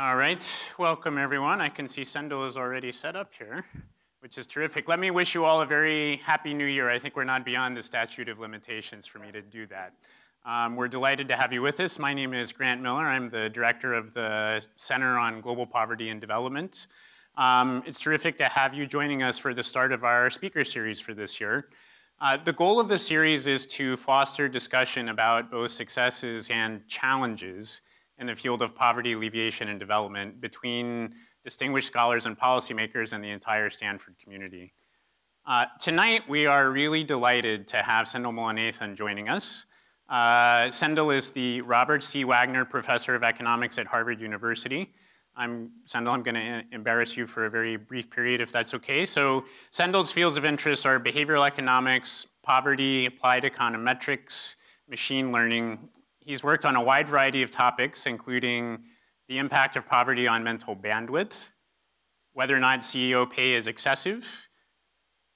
All right, welcome everyone. I can see Sendhil is already set up here, which is terrific. Let me wish you all a very happy new year. I think we're not beyond the statute of limitations for me to do that. Um, we're delighted to have you with us. My name is Grant Miller. I'm the director of the Center on Global Poverty and Development. Um, it's terrific to have you joining us for the start of our speaker series for this year. Uh, the goal of the series is to foster discussion about both successes and challenges in the field of poverty alleviation and development between distinguished scholars and policymakers and the entire Stanford community. Uh, tonight, we are really delighted to have Sendhil Mullainathan joining us. Uh, is the Robert C. Waggoner Professor of Economics at Harvard University. I'm Sendhil, I'm gonna embarrass you for a very brief period if that's okay. So Sendhil's fields of interest are behavioral economics, poverty, applied econometrics, machine learning. He's worked on a wide variety of topics, including the impact of poverty on mental bandwidth, whether or not CEO pay is excessive,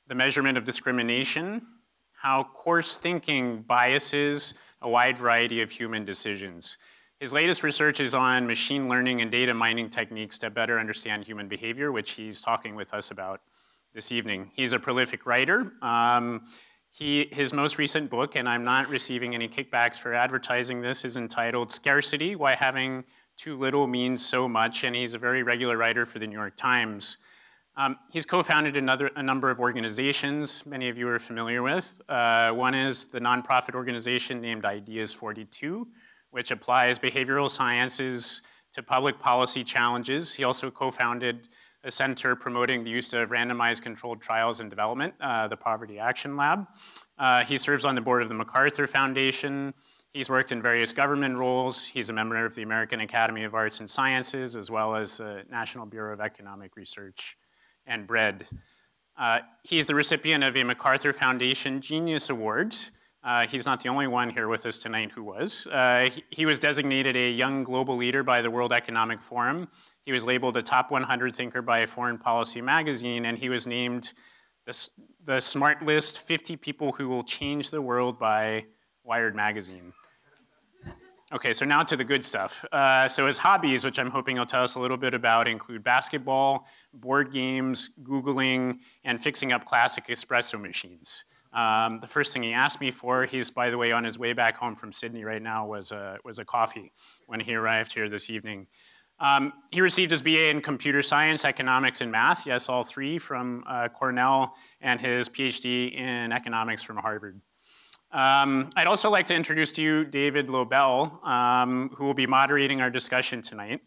the measurement of discrimination, how coarse thinking biases a wide variety of human decisions. His latest research is on machine learning and data mining techniques to better understand human behavior, which he's talking with us about this evening. He's a prolific writer. Um, he, his most recent book, and I'm not receiving any kickbacks for advertising this, is entitled Scarcity, Why Having Too Little Means So Much, and he's a very regular writer for the New York Times. Um, he's co-founded another, a number of organizations many of you are familiar with. Uh, one is the nonprofit organization named Ideas 42, which applies behavioral sciences to public policy challenges. He also co-founded a center promoting the use of randomized controlled trials and development, uh, the Poverty Action Lab. Uh, he serves on the board of the MacArthur Foundation. He's worked in various government roles. He's a member of the American Academy of Arts and Sciences, as well as the National Bureau of Economic Research and BREAD. Uh, he's the recipient of a MacArthur Foundation Genius Award, uh, he's not the only one here with us tonight who was. Uh, he, he, was designated a young global leader by the World Economic Forum. He was labeled a top 100 thinker by a foreign policy magazine, and he was named the, the Smart List 50 People Who Will Change the World by Wired Magazine. Okay, so now to the good stuff. Uh, so his hobbies, which I'm hoping he'll tell us a little bit about, include basketball, board games, Googling, and fixing up classic espresso machines. Um, the first thing he asked me for, he's by the way on his way back home from Sydney right now, was a, was a coffee when he arrived here this evening. Um, he received his BA in computer science, economics, and math, yes, all three from uh, Cornell, and his PhD in economics from Harvard. Um, I'd also like to introduce to you David Lobell, um, who will be moderating our discussion tonight.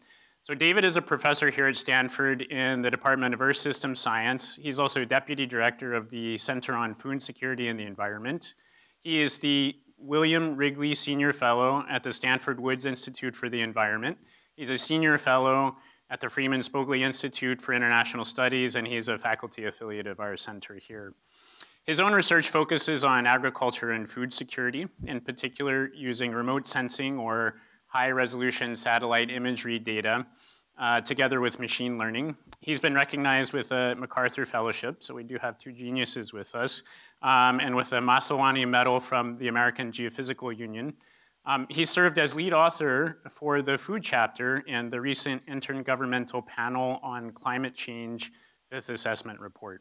So David is a professor here at Stanford in the Department of Earth System Science. He's also deputy director of the Center on Food Security and the Environment. He is the William Wrigley Senior Fellow at the Stanford Woods Institute for the Environment. He's a senior fellow at the Freeman Spogli Institute for International Studies, and he's a faculty affiliate of our center here. His own research focuses on agriculture and food security, in particular using remote sensing or high resolution satellite imagery data uh, together with machine learning. He's been recognized with a MacArthur Fellowship, so we do have two geniuses with us, um, and with a Macelwane Medal from the American Geophysical Union. Um, he served as lead author for the food chapter in the recent Intergovernmental Panel on Climate Change Fifth Assessment Report.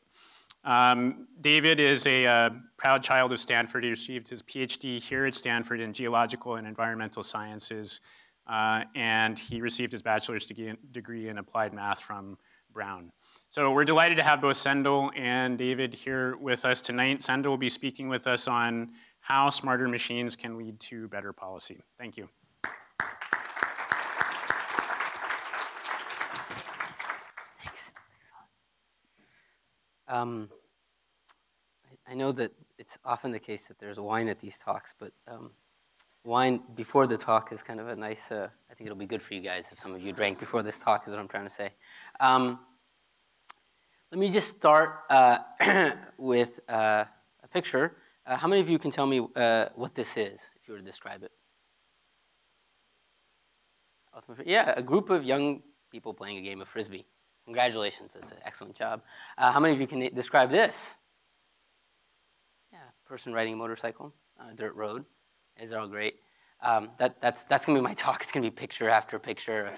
Um, David is a uh, proud child of Stanford. He received his PhD here at Stanford in geological and environmental sciences, uh, and he received his bachelor's degree in applied math from Brown. So we're delighted to have both Sendhil and David here with us tonight. Sendhil will be speaking with us on how smarter machines can lead to better policy. Thank you. Um, I, know that it's often the case that there's wine at these talks, but um, wine before the talk is kind of a nice, uh, I think it'll be good for you guys if some of you drank before this talk is what I'm trying to say. Um, let me just start uh, with uh, a picture. Uh, how many of you can tell me uh, what this is, if you were to describe it? Yeah, a group of young people playing a game of Frisbee. Congratulations, that's an excellent job. Uh, how many of you can describe this? Yeah, person riding a motorcycle on a dirt road. Are all great. Um, that, that's that's going to be my talk. It's going to be picture after picture.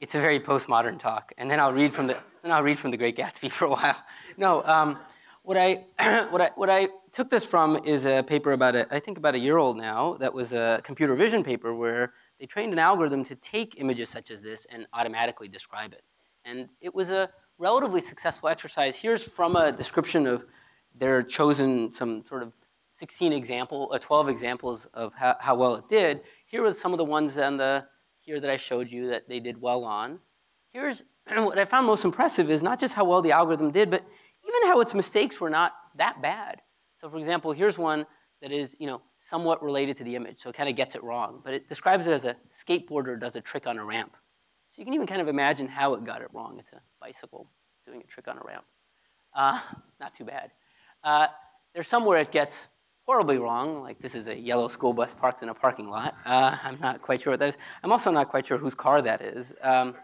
it's a very postmodern talk, and then I'll read from the then I'll read from the Great Gatsby for a while. No, um, what I what I what I took this from is a paper about a, I think about a year old now that was a computer vision paper where they trained an algorithm to take images such as this and automatically describe it, and it was a relatively successful exercise. Here's from a description of their chosen some sort of 16 example, uh, 12 examples of how, how well it did. Here are some of the ones on the here that I showed you that they did well on. Here's what I found most impressive is not just how well the algorithm did, but even how its mistakes were not that bad. So for example, here's one that is you know, somewhat related to the image, so it kind of gets it wrong, but it describes it as a skateboarder does a trick on a ramp. So you can even kind of imagine how it got it wrong. It's a bicycle doing a trick on a ramp. Uh, not too bad. Uh, there's somewhere it gets horribly wrong, like this is a yellow school bus parked in a parking lot. Uh, I'm not quite sure what that is. I'm also not quite sure whose car that is. Um,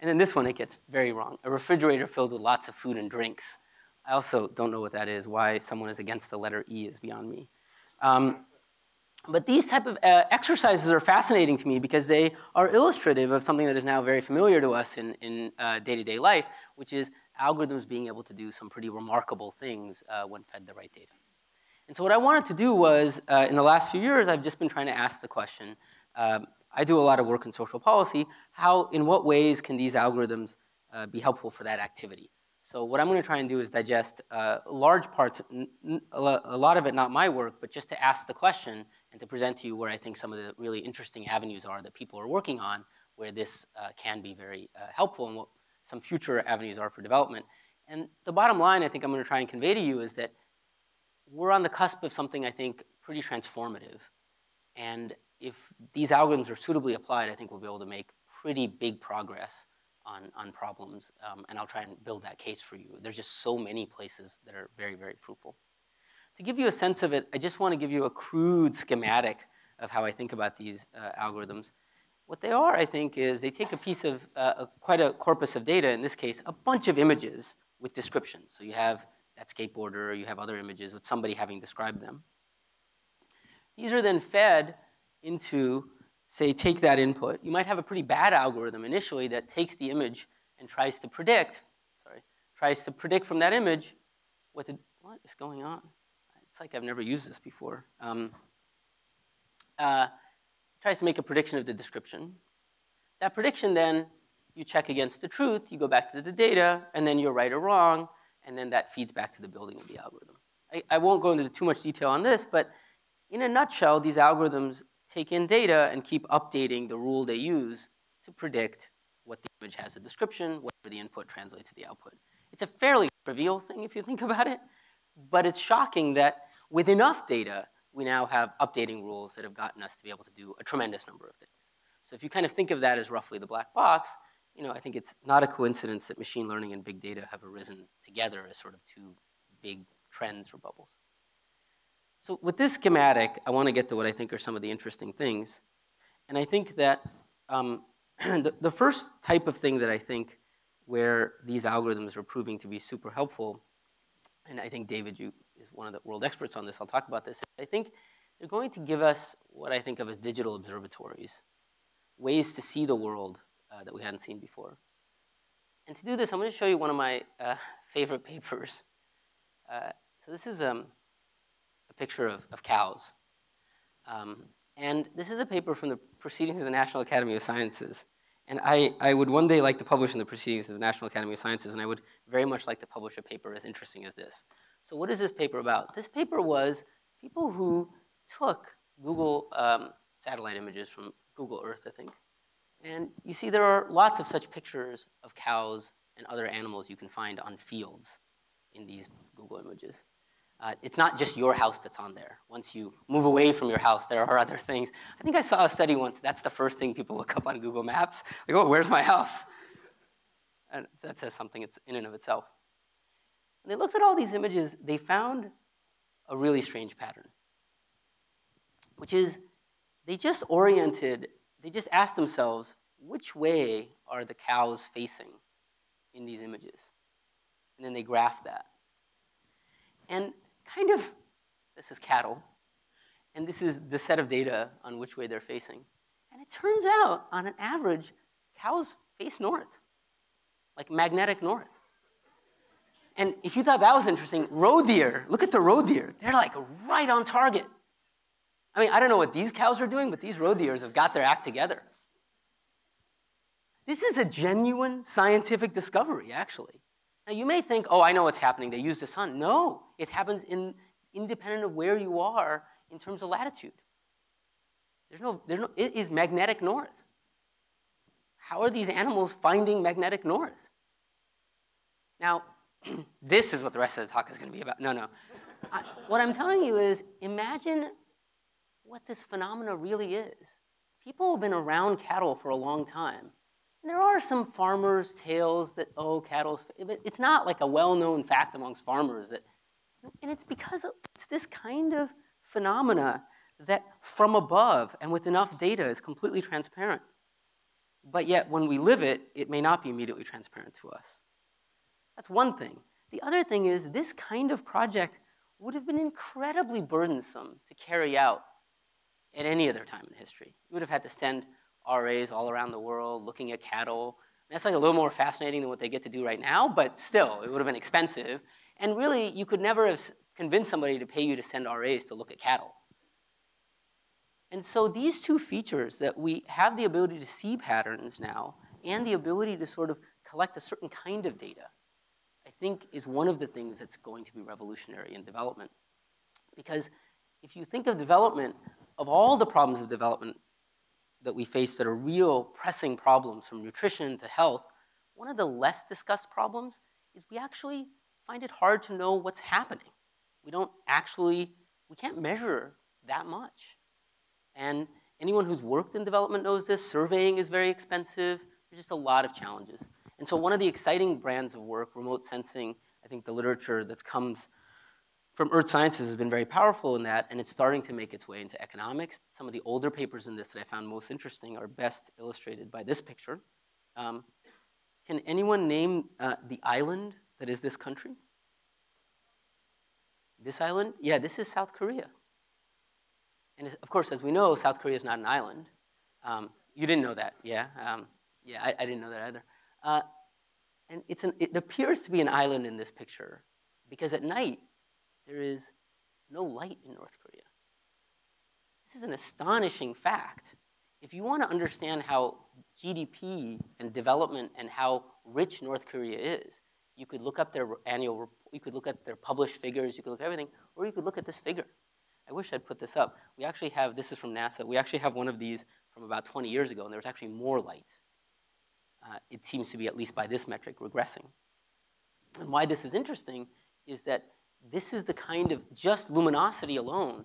and then this one, it gets very wrong. A refrigerator filled with lots of food and drinks. I also don't know what that is. Why someone is against the letter E is beyond me. Um, but these type of uh, exercises are fascinating to me because they are illustrative of something that is now very familiar to us in, in uh, day-to-day life, which is algorithms being able to do some pretty remarkable things uh, when fed the right data. And so what I wanted to do was, uh, in the last few years, I've just been trying to ask the question, um, I do a lot of work in social policy, how, in what ways can these algorithms uh, be helpful for that activity? So what I'm gonna try and do is digest uh, large parts, a lot of it not my work, but just to ask the question and to present to you where I think some of the really interesting avenues are that people are working on where this uh, can be very uh, helpful and what some future avenues are for development. And the bottom line I think I'm gonna try and convey to you is that we're on the cusp of something I think pretty transformative. And if these algorithms are suitably applied, I think we'll be able to make pretty big progress on, on problems. Um, and I'll try and build that case for you. There's just so many places that are very, very fruitful. To give you a sense of it, I just want to give you a crude schematic of how I think about these uh, algorithms. What they are, I think, is they take a piece of, uh, a, quite a corpus of data, in this case, a bunch of images with descriptions. So you have that skateboarder, you have other images with somebody having described them. These are then fed into, say, take that input. You might have a pretty bad algorithm initially that takes the image and tries to predict, sorry, tries to predict from that image what, the, what is going on. It's like I've never used this before. Um, uh, tries to make a prediction of the description. That prediction then, you check against the truth, you go back to the data, and then you're right or wrong, and then that feeds back to the building of the algorithm. I, I won't go into too much detail on this, but in a nutshell, these algorithms take in data and keep updating the rule they use to predict what the image has a description, whether the input translates to the output. It's a fairly trivial thing if you think about it, but it's shocking that with enough data, we now have updating rules that have gotten us to be able to do a tremendous number of things. So if you kind of think of that as roughly the black box, you know, I think it's not a coincidence that machine learning and big data have arisen together as sort of two big trends or bubbles. So with this schematic, I want to get to what I think are some of the interesting things. And I think that um, the, the first type of thing that I think where these algorithms are proving to be super helpful, and I think David, you one of the world experts on this, I'll talk about this. I think they're going to give us what I think of as digital observatories, ways to see the world uh, that we hadn't seen before. And to do this, I'm going to show you one of my uh, favorite papers. Uh, so this is um, a picture of, of cows. Um, and this is a paper from the Proceedings of the National Academy of Sciences. And I, I would one day like to publish in the Proceedings of the National Academy of Sciences, and I would very much like to publish a paper as interesting as this. So what is this paper about? This paper was people who took Google um, satellite images from Google Earth, I think, and you see there are lots of such pictures of cows and other animals you can find on fields in these Google images. Uh, it's not just your house that's on there. Once you move away from your house, there are other things. I think I saw a study once, that's the first thing people look up on Google Maps. Go, oh, where's my house? And that says something it's in and of itself. They looked at all these images, they found a really strange pattern, which is they just oriented they just asked themselves, which way are the cows facing in these images? And then they graphed that. And kind of, this is cattle, and this is the set of data on which way they're facing. And it turns out, on an average, cows face north, like magnetic north. And if you thought that was interesting, roe deer, look at the roe deer. They're like right on target. I mean, I don't know what these cows are doing, but these roe deers have got their act together. This is a genuine scientific discovery, actually. Now, you may think, oh, I know what's happening. They use the sun. No, it happens in, independent of where you are in terms of latitude. There's no, there's no, it is magnetic north. How are these animals finding magnetic north? Now, this is what the rest of the talk is going to be about. No, no. I, what I'm telling you is imagine what this phenomena really is. People have been around cattle for a long time. And there are some farmers' tales that, oh, cattle's, but it's not like a well known fact amongst farmers. That, and it's because it's this kind of phenomena that from above and with enough data is completely transparent. But yet, when we live it, it may not be immediately transparent to us. That's one thing. The other thing is, this kind of project would have been incredibly burdensome to carry out at any other time in history. You would have had to send RAs all around the world looking at cattle. That's like a little more fascinating than what they get to do right now, but still, it would have been expensive. And really, you could never have convinced somebody to pay you to send RAs to look at cattle. And so these two features that we have the ability to see patterns now and the ability to sort of collect a certain kind of data, think is one of the things that's going to be revolutionary in development. Because if you think of development, of all the problems of development that we face that are real pressing problems from nutrition to health, one of the less discussed problems is we actually find it hard to know what's happening. We don't actually, we can't measure that much. And anyone who's worked in development knows this. Surveying is very expensive. There's just a lot of challenges. And so one of the exciting brands of work, remote sensing, I think the literature that comes from earth sciences has been very powerful in that, and it's starting to make its way into economics. Some of the older papers in this that I found most interesting are best illustrated by this picture. Um, can anyone name uh, the island that is this country? This island? Yeah, this is South Korea. And of course, as we know, South Korea is not an island. Um, you didn't know that, yeah? Um, yeah, I, I, didn't know that either. Uh, and an, it appears to be an island in this picture because at night there is no light in North Korea. This is an astonishing fact. If you want to understand how GDP and development and how rich North Korea is, you could look up their annual, you could look at their published figures, you could look at everything, or you could look at this figure. I wish I'd put this up. We actually have, this is from NASA, we actually have one of these from about 20 years ago, and there was actually more light. Uh, it seems to be, at least by this metric, regressing. And why this is interesting is that this is the kind of, just luminosity alone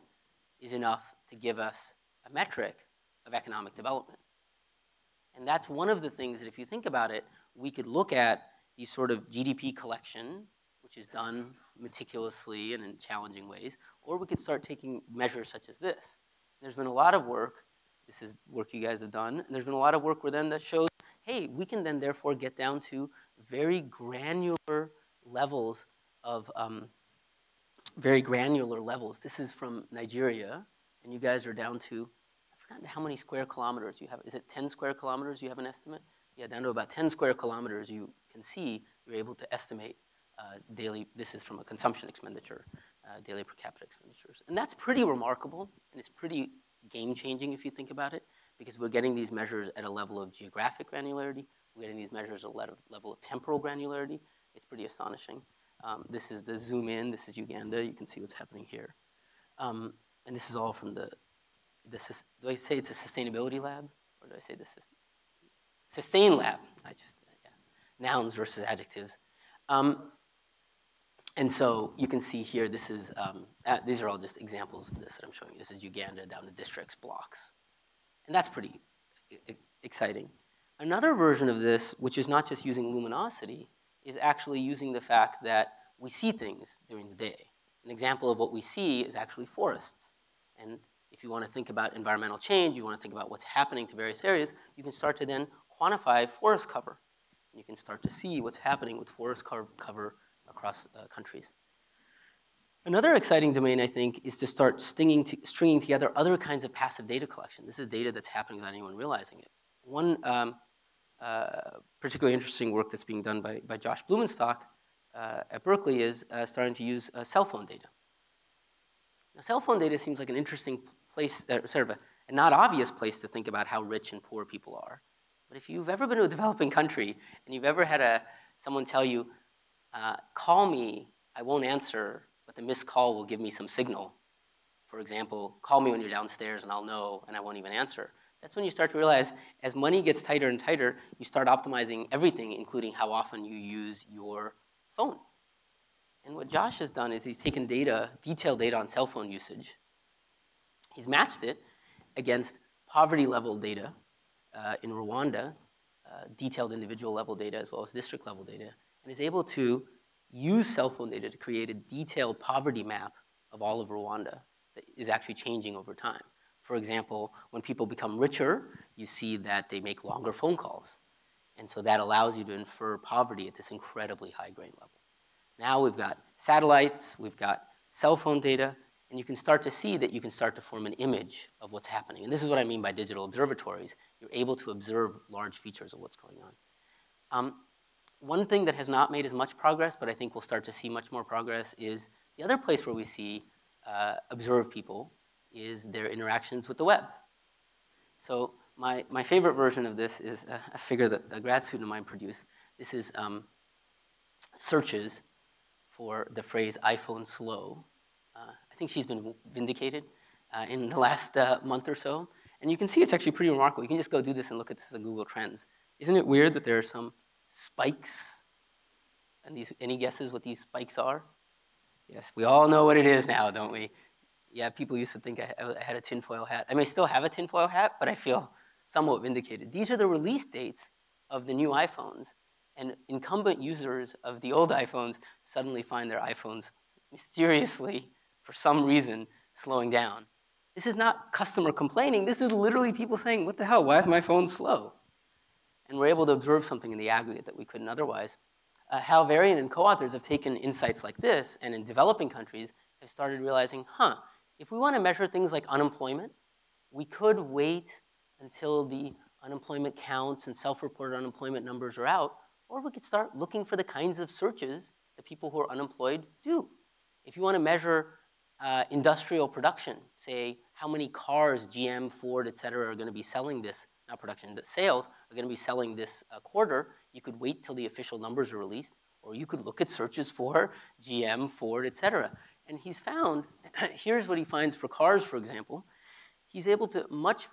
is enough to give us a metric of economic development. And that's one of the things that if you think about it, we could look at these sort of GDP collection, which is done meticulously and in challenging ways, or we could start taking measures such as this. There's been a lot of work, this is work you guys have done, and there's been a lot of work then that shows, hey, we can then therefore get down to very granular levels of, um, very granular levels. This is from Nigeria, and you guys are down to, I've forgotten how many square kilometers you have. Is it 10 square kilometers you have an estimate? Yeah, down to about 10 square kilometers you can see, you're able to estimate uh, daily, this is from a consumption expenditure, uh, daily per capita expenditures. And that's pretty remarkable, and it's pretty game changing if you think about it, because we're getting these measures at a level of geographic granularity, we're getting these measures at a level of temporal granularity. It's pretty astonishing. Um, this is the zoom in, this is Uganda, you can see what's happening here. Um, and this is all from the, the, do I say it's a sustainability lab? Or do I say this is sustain lab? I just, yeah. Nouns versus adjectives. Um, and so you can see here, this is, um, uh, these are all just examples of this that I'm showing you. This is Uganda down the districts blocks. And that's pretty exciting. Another version of this, which is not just using luminosity, is actually using the fact that we see things during the day. An example of what we see is actually forests. And if you want to think about environmental change, you want to think about what's happening to various areas, you can start to then quantify forest cover. You can start to see what's happening with forest cover across uh, countries. Another exciting domain, I think, is to start stinging to, stringing together other kinds of passive data collection. This is data that's happening without anyone realizing it. One um, uh, particularly interesting work that's being done by, by Josh Blumenstock uh, at Berkeley is uh, starting to use uh, cell phone data. Now, cell phone data seems like an interesting place, uh, sort of a, a not obvious place to think about how rich and poor people are. But if you've ever been to a developing country and you've ever had a, someone tell you, uh, call me, I won't answer, but the missed call will give me some signal. For example, call me when you're downstairs and I'll know and I won't even answer. That's when you start to realize as money gets tighter and tighter, you start optimizing everything, including how often you use your phone. And what Josh has done is he's taken data, detailed data on cell phone usage. He's matched it against poverty level data uh, in Rwanda, uh, detailed individual level data as well as district level data, and is able to use cell phone data to create a detailed poverty map of all of Rwanda that is actually changing over time. For example, when people become richer, you see that they make longer phone calls. And so that allows you to infer poverty at this incredibly high grain level. Now we've got satellites, we've got cell phone data, and you can start to see that you can start to form an image of what's happening. And this is what I mean by digital observatories. You're able to observe large features of what's going on. Um, one thing that has not made as much progress, but I think we'll start to see much more progress, is the other place where we see uh, observe people is their interactions with the web. So my, my favorite version of this is a, a figure that a grad student of mine produced. This is um, searches for the phrase iPhone slow. Uh, I think she's been vindicated uh, in the last uh, month or so. And you can see it's actually pretty remarkable. You can just go do this and look at this in Google Trends. Isn't it weird that there are some spikes? And these, any guesses what these spikes are? Yes, we all know what it is now, don't we? Yeah, people used to think I had a tinfoil hat. I may still have a tinfoil hat, but I feel somewhat vindicated. These are the release dates of the new iPhones, and incumbent users of the old iPhones suddenly find their iPhones mysteriously, for some reason, slowing down. This is not customer complaining. This is literally people saying, what the hell, why is my phone slow? And we're able to observe something in the aggregate that we couldn't otherwise. Uh, Hal Varian and co-authors have taken insights like this, and in developing countries have started realizing, huh, if we want to measure things like unemployment, we could wait until the unemployment counts and self-reported unemployment numbers are out, or we could start looking for the kinds of searches that people who are unemployed do. If you want to measure uh, industrial production, say how many cars GM, Ford, et cetera, are going to be selling this, not production, the sales are going to be selling this uh, quarter, you could wait till the official numbers are released, or you could look at searches for GM, Ford, et cetera. And he's found, here's what he finds for cars, for example. He's able to much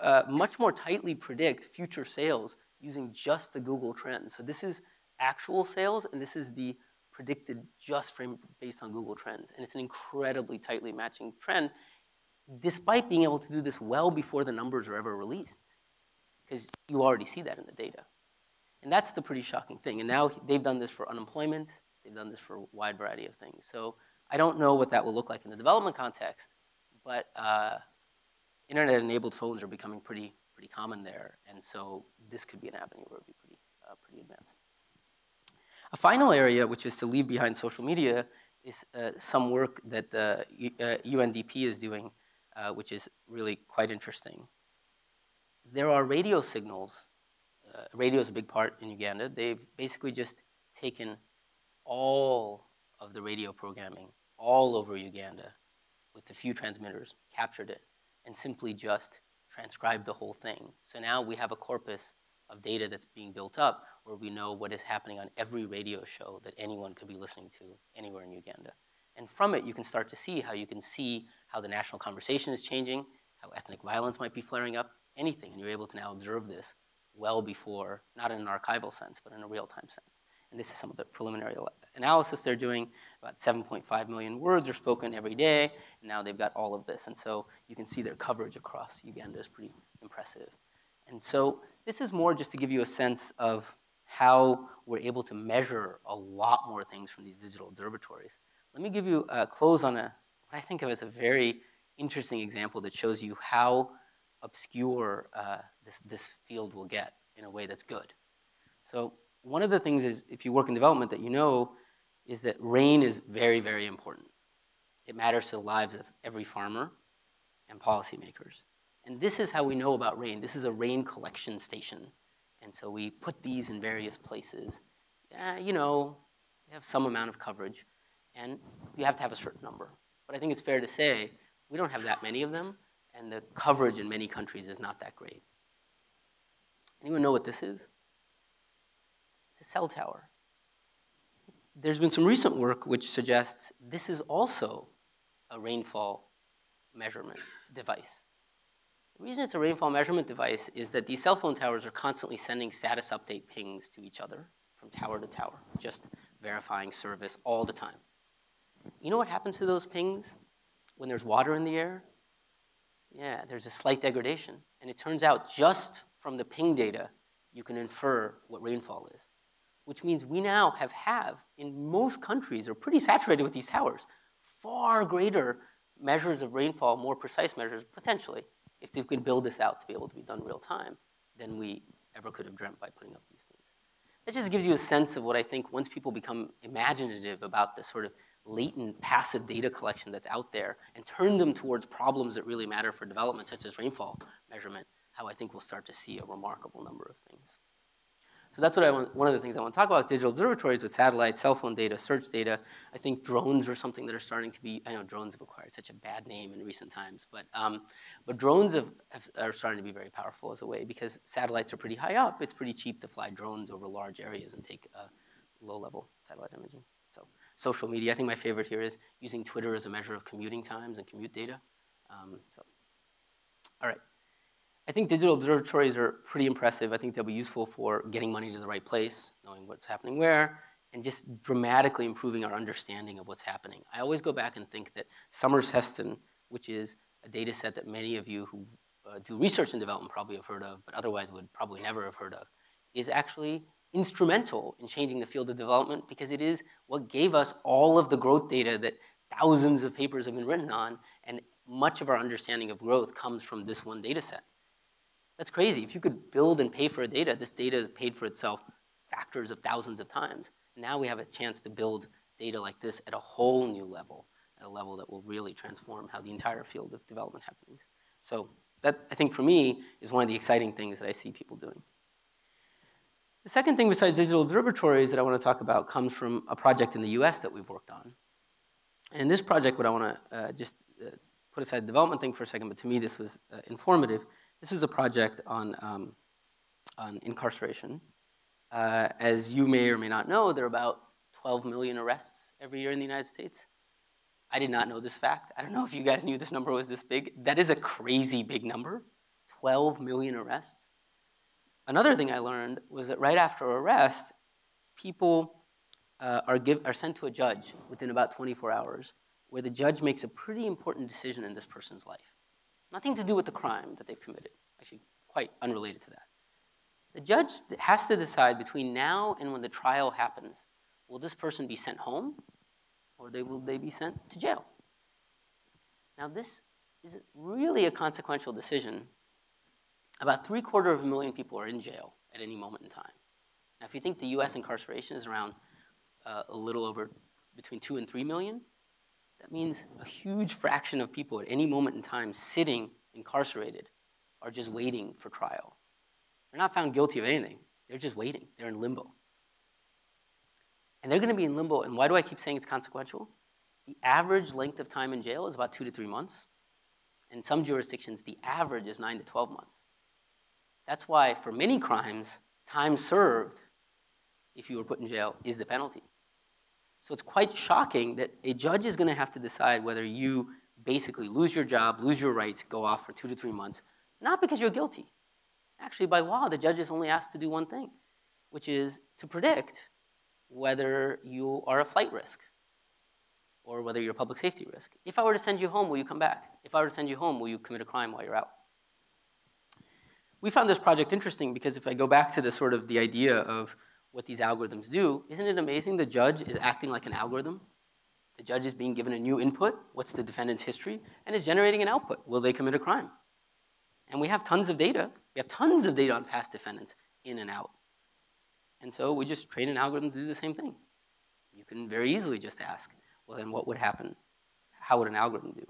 uh, much more tightly predict future sales using just the Google trends. So this is actual sales, and this is the predicted just frame based on Google Trends. And it's an incredibly tightly matching trend, despite being able to do this well before the numbers are ever released, because you already see that in the data. And that's the pretty shocking thing. And now they've done this for unemployment, they've done this for a wide variety of things. So I don't know what that will look like in the development context, but uh, internet-enabled phones are becoming pretty, pretty common there, and so this could be an avenue where it would be pretty, uh, pretty advanced. A final area, which is to leave behind social media, is uh, some work that the uh, UNDP is doing, uh, which is really quite interesting. There are radio signals. Uh, radio is a big part in Uganda. They've basically just taken all of the radio programming all over Uganda with a few transmitters, captured it, and simply just transcribed the whole thing. So now we have a corpus of data that's being built up where we know what is happening on every radio show that anyone could be listening to anywhere in Uganda. And from it, you can start to see how you can see how the national conversation is changing, how ethnic violence might be flaring up, anything. And you're able to now observe this well before, not in an archival sense, but in a real-time sense. And this is some of the preliminary analysis they're doing. About 7.5 million words are spoken every day, and now they've got all of this. And so you can see their coverage across Uganda is pretty impressive. And so this is more just to give you a sense of how we're able to measure a lot more things from these digital observatories. Let me give you a close on a, what I think of as a very interesting example that shows you how obscure uh, this, this field will get in a way that's good. So one of the things is, if you work in development that you know, is that rain is very, very important. It matters to the lives of every farmer and policymakers. And this is how we know about rain. This is a rain collection station. And so we put these in various places. You know, we have some amount of coverage, and you have to have a certain number. But I think it's fair to say we don't have that many of them, and the coverage in many countries is not that great. Anyone know what this is? It's a cell tower. There's been some recent work which suggests this is also a rainfall measurement device. The reason it's a rainfall measurement device is that these cell phone towers are constantly sending status update pings to each other from tower to tower, just verifying service all the time. You know what happens to those pings when there's water in the air? Yeah, there's a slight degradation. And it turns out just from the ping data, you can infer what rainfall is. Which means we now have, have in most countries, are pretty saturated with these towers, far greater measures of rainfall, more precise measures, potentially, if we could build this out to be able to be done real time, than we ever could have dreamt by putting up these things. That just gives you a sense of what I think once people become imaginative about the sort of latent passive data collection that's out there and turn them towards problems that really matter for development, such as rainfall measurement, how I think we'll start to see a remarkable number of things. So that's what I want, one of the things I want to talk about is digital observatories with satellites, cell phone data, search data. I think drones are something that are starting to be, I know drones have acquired such a bad name in recent times, but, um, but drones have, have, are starting to be very powerful as a way because satellites are pretty high up. It's pretty cheap to fly drones over large areas and take uh, low-level satellite imaging. So social media, I think my favorite here is using Twitter as a measure of commuting times and commute data. Um, so, all right. I think digital observatories are pretty impressive. I think they'll be useful for getting money to the right place, knowing what's happening where, and just dramatically improving our understanding of what's happening. I always go back and think that Summers Heston, which is a data set that many of you who uh, do research and development probably have heard of, but otherwise would probably never have heard of, is actually instrumental in changing the field of development because it is what gave us all of the growth data that thousands of papers have been written on, and much of our understanding of growth comes from this one data set. That's crazy. If you could build and pay for a data, this data is paid for itself factors of thousands of times. Now we have a chance to build data like this at a whole new level, at a level that will really transform how the entire field of development happens. So that, I think for me, is one of the exciting things that I see people doing. The second thing besides digital observatories that I want to talk about comes from a project in the US that we've worked on. And this project, what I want to uh, just uh, put aside the development thing for a second, but to me this was uh, informative, this is a project on, um, on incarceration. Uh, as you may or may not know, there are about 12 million arrests every year in the United States. I did not know this fact. I don't know if you guys knew this number was this big. That is a crazy big number 12 million arrests. Another thing I learned was that right after arrest, people uh, are, give, are sent to a judge within about 24 hours, where the judge makes a pretty important decision in this person's life. Nothing to do with the crime that they've committed, actually, quite unrelated to that. The judge has to decide between now and when the trial happens will this person be sent home or they, will they be sent to jail? Now, this is really a consequential decision. About three quarter of a million people are in jail at any moment in time. Now, if you think the US incarceration is around uh, a little over between two and three million, that means a huge fraction of people at any moment in time sitting incarcerated are just waiting for trial. They're not found guilty of anything. They're just waiting. They're in limbo. And they're going to be in limbo. And why do I keep saying it's consequential? The average length of time in jail is about two to three months. In some jurisdictions, the average is nine to 12 months. That's why, for many crimes, time served, if you were put in jail, is the penalty. So it's quite shocking that a judge is going to have to decide whether you basically lose your job, lose your rights, go off for two to three months, not because you're guilty. Actually, by law, the judge is only asked to do one thing, which is to predict whether you are a flight risk or whether you're a public safety risk. If I were to send you home, will you come back? If I were to send you home, will you commit a crime while you're out? We found this project interesting because if I go back to the sort of the idea of what these algorithms do, isn't it amazing the judge is acting like an algorithm? The judge is being given a new input, what's the defendant's history, and is generating an output, will they commit a crime? And we have tons of data, we have tons of data on past defendants in and out. And so we just train an algorithm to do the same thing. You can very easily just ask, well then what would happen? How would an algorithm do?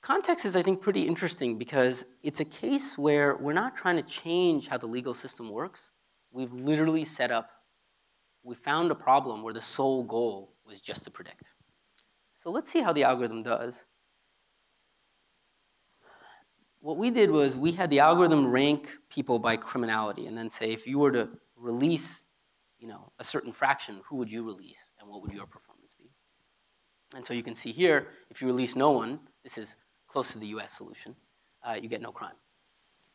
Context is, I think, pretty interesting because it's a case where we're not trying to change how the legal system works. We've literally set up, we found a problem where the sole goal was just to predict. So let's see how the algorithm does. What we did was we had the algorithm rank people by criminality and then say if you were to release you know, a certain fraction, who would you release and what would your performance be? And so you can see here, if you release no one, this is close to the US solution, uh, you get no crime.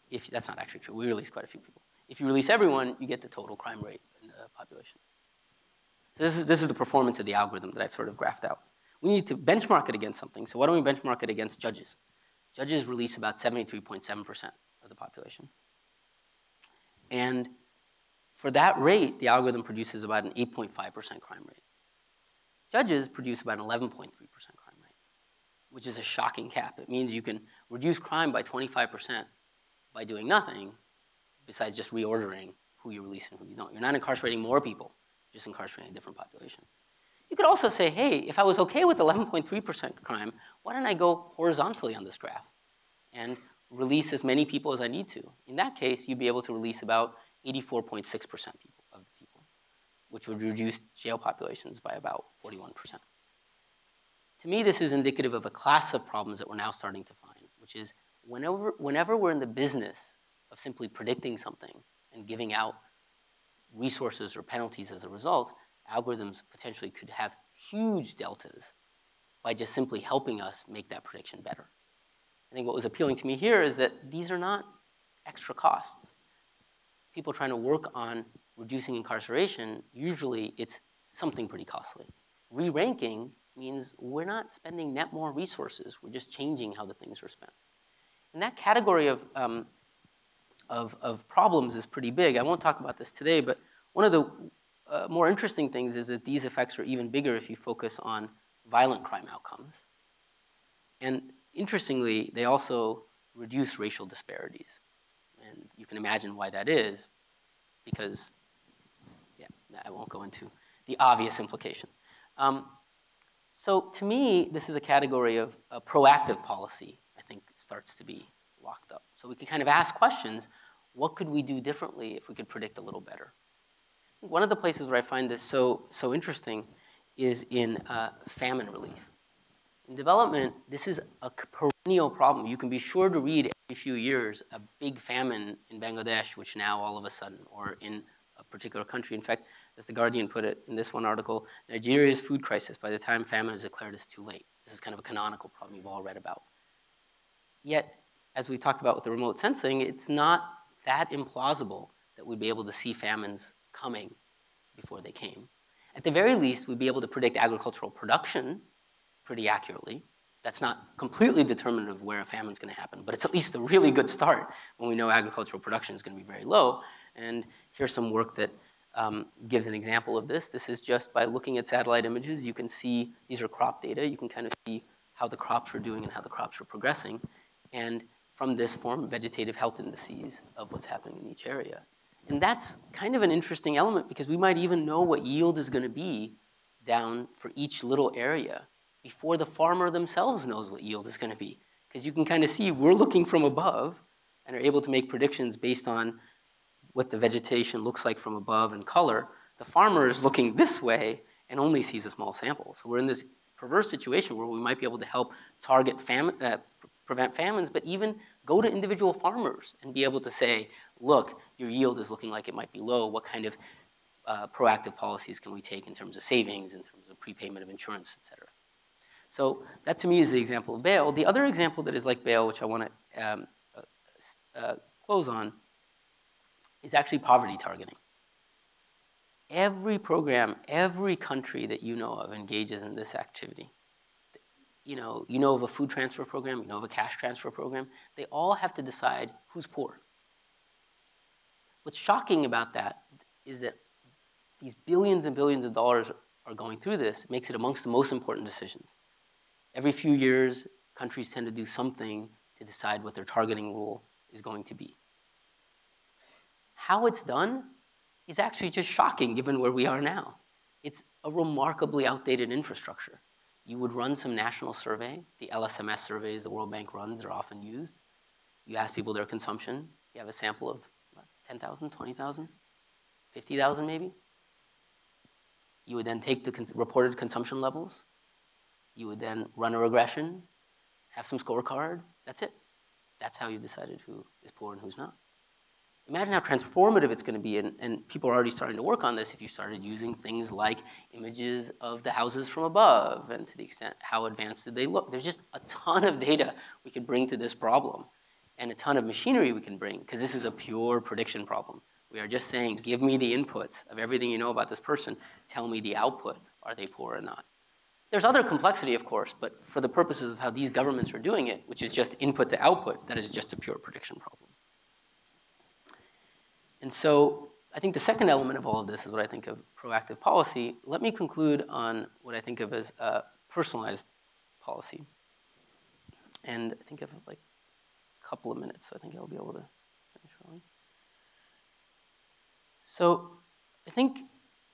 If, that's not actually true, we release quite a few people. If you release everyone, you get the total crime rate in the population. So this is, this is the performance of the algorithm that I've sort of graphed out. We need to benchmark it against something, so why don't we benchmark it against judges? Judges release about 73.7% of the population. And for that rate, the algorithm produces about an 8.5% crime rate. Judges produce about an 11.3% crime which is a shocking cap. It means you can reduce crime by 25% by doing nothing, besides just reordering who you release and who you don't. You're not incarcerating more people, you're just incarcerating a different population. You could also say, hey, if I was okay with 11.3% crime, why don't I go horizontally on this graph and release as many people as I need to? In that case, you'd be able to release about 84.6% people of the people, which would reduce jail populations by about 41%. To me, this is indicative of a class of problems that we're now starting to find, which is whenever, whenever we're in the business of simply predicting something and giving out resources or penalties as a result, algorithms potentially could have huge deltas by just simply helping us make that prediction better. I think what was appealing to me here is that these are not extra costs people trying to work on reducing incarceration, usually it's something pretty costly. Re-ranking means we're not spending net more resources, we're just changing how the things are spent. And that category of, um, of, of problems is pretty big. I won't talk about this today, but one of the uh, more interesting things is that these effects are even bigger if you focus on violent crime outcomes. And interestingly, they also reduce racial disparities. And you can imagine why that is, because, yeah, I won't go into the obvious implication. Um, so to me, this is a category of a proactive policy, I think, starts to be locked up. So we can kind of ask questions, what could we do differently if we could predict a little better? one of the places where I find this so, so interesting is in uh, famine relief. In development, this is a perennial problem. You can be sure to read every few years a big famine in Bangladesh, which now all of a sudden, or in a particular country. In fact, as The Guardian put it in this one article, Nigeria's food crisis, by the time famine is declared, is too late. This is kind of a canonical problem you've all read about. Yet, as we talked about with the remote sensing, it's not that implausible that we'd be able to see famines coming before they came. At the very least, we'd be able to predict agricultural production pretty accurately. That's not completely determinative of where a famine is going to happen, but it's at least a really good start when we know agricultural production is going to be very low. And here's some work that um, gives an example of this. This is just by looking at satellite images, you can see, these are crop data, you can kind of see how the crops are doing and how the crops are progressing. And from this form vegetative health indices of what's happening in each area. And that's kind of an interesting element because we might even know what yield is going to be down for each little area before the farmer themselves knows what yield is going to be. Because you can kind of see we're looking from above and are able to make predictions based on what the vegetation looks like from above and color. The farmer is looking this way and only sees a small sample. So we're in this perverse situation where we might be able to help target uh, prevent famines, but even go to individual farmers and be able to say, look, your yield is looking like it might be low. What kind of uh, proactive policies can we take in terms of savings, in terms of prepayment of insurance, et cetera? So that to me is the example of bail. The other example that is like bail, which I want to um, uh, uh, close on, is actually poverty targeting. Every program, every country that you know of engages in this activity. You know, you know of a food transfer program, you know of a cash transfer program. They all have to decide who's poor. What's shocking about that is that these billions and billions of dollars are going through this, makes it amongst the most important decisions. Every few years, countries tend to do something to decide what their targeting rule is going to be. How it's done is actually just shocking given where we are now. It's a remarkably outdated infrastructure. You would run some national survey. The LSMS surveys the World Bank runs are often used. You ask people their consumption. You have a sample of what, 10,000, 20,000, 50,000 maybe. You would then take the cons reported consumption levels. You would then run a regression, have some scorecard. That's it. That's how you decided who is poor and who's not. Imagine how transformative it's going to be, and, and, people are already starting to work on this if you started using things like images of the houses from above, and to the extent how advanced do they look. There's just a ton of data we could bring to this problem, and a ton of machinery we can bring, because this is a pure prediction problem. We are just saying, give me the inputs of everything you know about this person, tell me the output, are they poor or not? There's other complexity, of course, but for the purposes of how these governments are doing it, which is just input to output, that is just a pure prediction problem. And so I think the second element of all of this is what I think of proactive policy. Let me conclude on what I think of as personalized policy. And I think I have like a couple of minutes, so I think I'll be able to finish early. So I think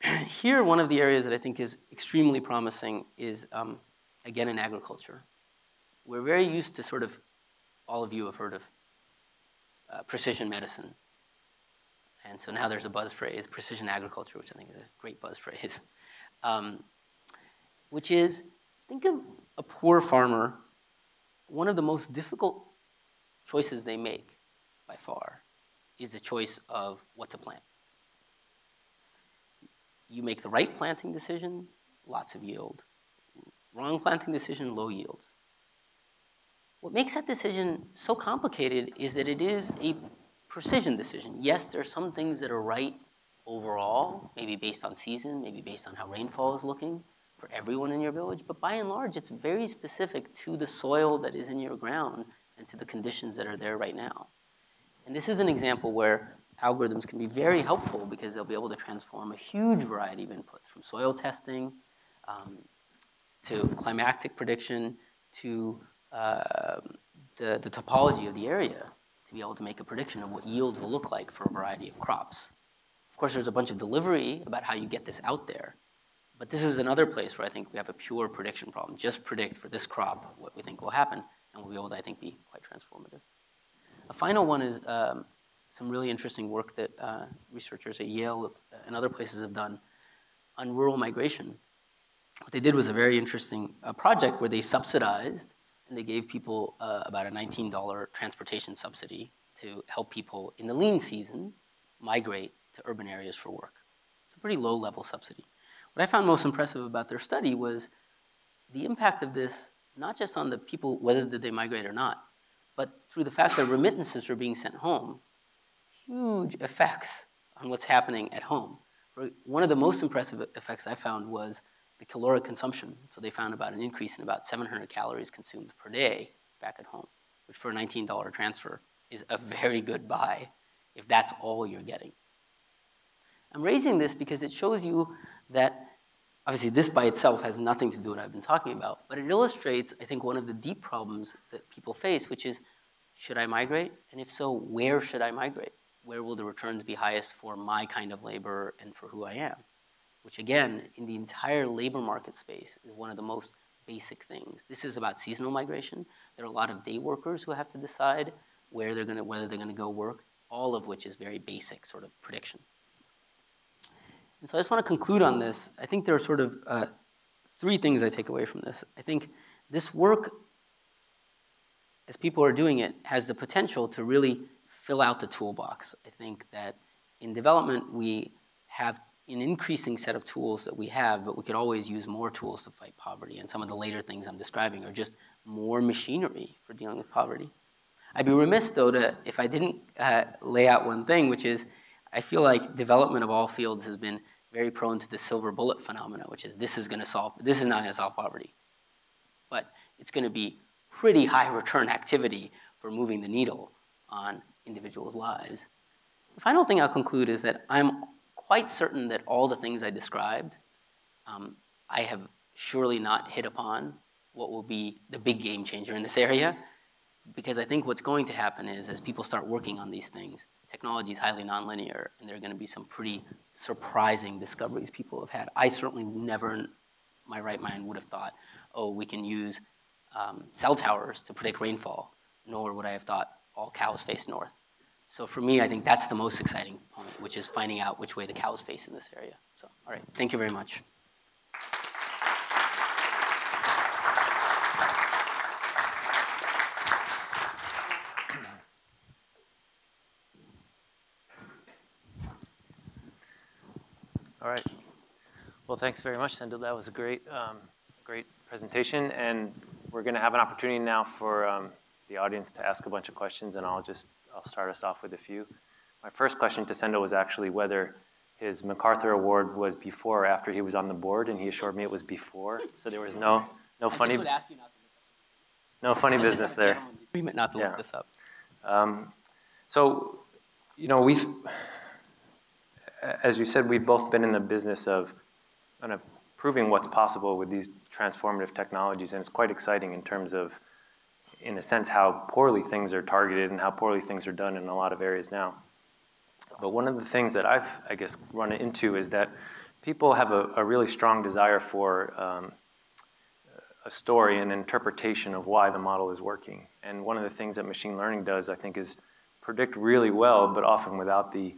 here one of the areas that I think is extremely promising is, um, again, in agriculture. We're very used to sort of, all of you have heard of uh, precision medicine. And so now there's a buzz phrase, precision agriculture, which I think is a great buzz phrase, um, which is think of a poor farmer. One of the most difficult choices they make by far is the choice of what to plant. You make the right planting decision, lots of yield. Wrong planting decision, low yields. What makes that decision so complicated is that it is a precision decision. Yes, there are some things that are right overall, maybe based on season, maybe based on how rainfall is looking for everyone in your village, but by and large, it's very specific to the soil that is in your ground and to the conditions that are there right now. And this is an example where algorithms can be very helpful because they'll be able to transform a huge variety of inputs from soil testing um, to climatic prediction to uh, the, the topology of the area to be able to make a prediction of what yields will look like for a variety of crops. Of course, there's a bunch of delivery about how you get this out there. But this is another place where I think we have a pure prediction problem. Just predict for this crop what we think will happen, and we'll be able to, I think, be quite transformative. A final one is um, some really interesting work that uh, researchers at Yale and other places have done on rural migration. What they did was a very interesting uh, project where they subsidized and they gave people uh, about a $19 transportation subsidy to help people in the lean season migrate to urban areas for work. It's a pretty low level subsidy. What I found most impressive about their study was the impact of this, not just on the people, whether did they migrate or not, but through the fact that remittances were being sent home, huge effects on what's happening at home. One of the most impressive effects I found was the caloric consumption. So they found about an increase in about 700 calories consumed per day back at home, which for a $19 transfer is a very good buy if that's all you're getting. I'm raising this because it shows you that obviously this by itself has nothing to do with what I've been talking about, but it illustrates, I think, one of the deep problems that people face, which is, should I migrate? And if so, where should I migrate? Where will the returns be highest for my kind of labor and for who I am? Which again, in the entire labor market space, is one of the most basic things. This is about seasonal migration. There are a lot of day workers who have to decide where they're gonna, whether they're gonna go work, all of which is very basic sort of prediction. And so I just wanna conclude on this. I think there are sort of uh, three things I take away from this. I think this work, as people are doing it, has the potential to really fill out the toolbox. I think that in development, we have an increasing set of tools that we have, but we could always use more tools to fight poverty. And some of the later things I'm describing are just more machinery for dealing with poverty. I'd be remiss, though, to, if I didn't uh, lay out one thing, which is I feel like development of all fields has been very prone to the silver bullet phenomena, which is this is going to solve, this is not going to solve poverty. But it's going to be pretty high return activity for moving the needle on individuals' lives. The final thing I'll conclude is that I'm quite certain that all the things I described, um, I have surely not hit upon what will be the big game changer in this area. Because I think what's going to happen is as people start working on these things, technology is highly nonlinear, and there are going to be some pretty surprising discoveries people have had. I certainly never in my right mind would have thought oh, we can use um, cell towers to predict rainfall, nor would I have thought all cows face north. So for me, I think that's the most exciting point, which is finding out which way the cows face in this area. So, all right, thank you very much. All right. Well, thanks very much, Sendhil. That was a great, um, great presentation, and we're going to have an opportunity now for um, the audience to ask a bunch of questions, and I'll just I'll start us off with a few. My first question to Sendhil was actually whether his MacArthur Award was before or after he was on the board, and he assured me it was before. So there was no no funny no funny business there. Agreement not to Yeah. look this up. Um, so, you know, we've, as you said, we've both been in the business of kind of proving what's possible with these transformative technologies, and it's quite exciting in terms of, in a sense, how poorly things are targeted and how poorly things are done in a lot of areas now. But one of the things that I've, I guess, run into is that people have a, a really strong desire for um, a story and interpretation of why the model is working. And one of the things that machine learning does, I think, is predict really well, but often without the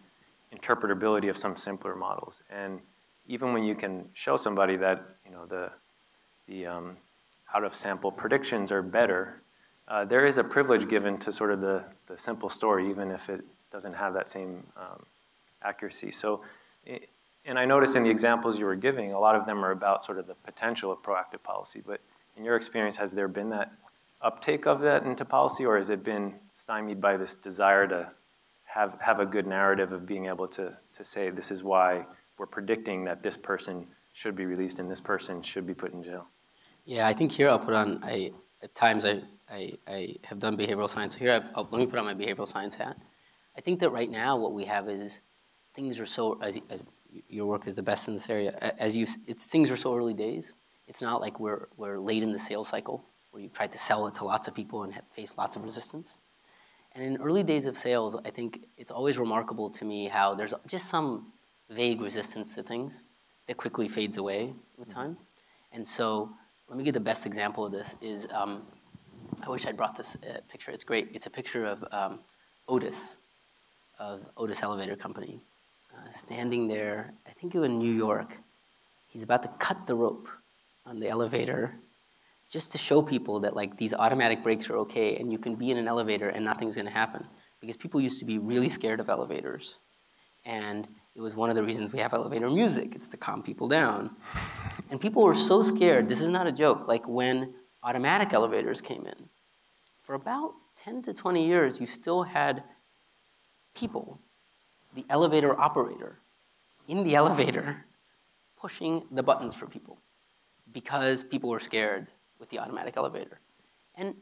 interpretability of some simpler models. And even when you can show somebody that you know the the um, out of sample predictions are better, uh, there is a privilege given to sort of the, the simple story, even if it doesn't have that same um, accuracy. So, and I noticed in the examples you were giving, a lot of them are about sort of the potential of proactive policy. But in your experience, has there been that uptake of that into policy, or has it been stymied by this desire to have, have a good narrative of being able to, to say, this is why we're predicting that this person should be released and this person should be put in jail? Yeah, I think here I'll put on, I, at times I, I, I have done behavioral science. Here, I, let me put on my behavioral science hat. I think that right now what we have is things are so, as, as your work is the best in this area, as you, it's, things are so early days. It's not like we're, we're late in the sales cycle where you've tried to sell it to lots of people and have faced lots of resistance. And in early days of sales, I think it's always remarkable to me how there's just some vague resistance to things that quickly fades away with time. And so let me give the best example of this is, um, I wish I'd brought this uh, picture. It's great. It's a picture of um, Otis, of Otis Elevator Company, uh, standing there, I think it was in New York. He's about to cut the rope on the elevator just to show people that like these automatic brakes are okay and you can be in an elevator and nothing's gonna happen. Because people used to be really scared of elevators. And it was one of the reasons we have elevator music. It's to calm people down. and people were so scared, this is not a joke, like when automatic elevators came in, for about 10 to 20 years, you still had people, the elevator operator, in the elevator, pushing the buttons for people because people were scared with the automatic elevator. And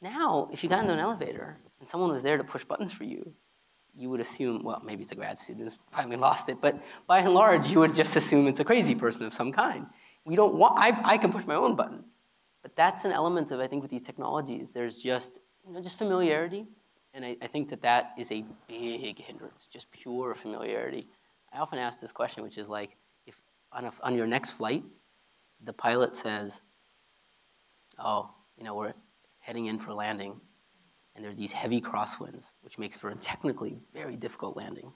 now, if you got into an elevator and someone was there to push buttons for you, you would assume, well, maybe it's a grad student who's finally lost it, but by and large, you would just assume it's a crazy person of some kind. We don't want, I, I can push my own button. That's an element of, I think, with these technologies, there's just, you know, just familiarity. And I, I think that that is a big hindrance, just pure familiarity. I often ask this question, which is like, if on, a, on your next flight, the pilot says, oh, you know, we're heading in for landing, and there are these heavy crosswinds, which makes for a technically very difficult landing.